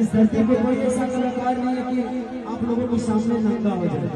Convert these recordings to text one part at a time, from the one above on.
इस धरती पे कोई ऐसा कलाकार नहीं है कि आप लोगों के सामने नंगा हो जाए।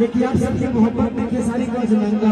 लेकिन आप सबकी मोहब्बत में कौन से नंगा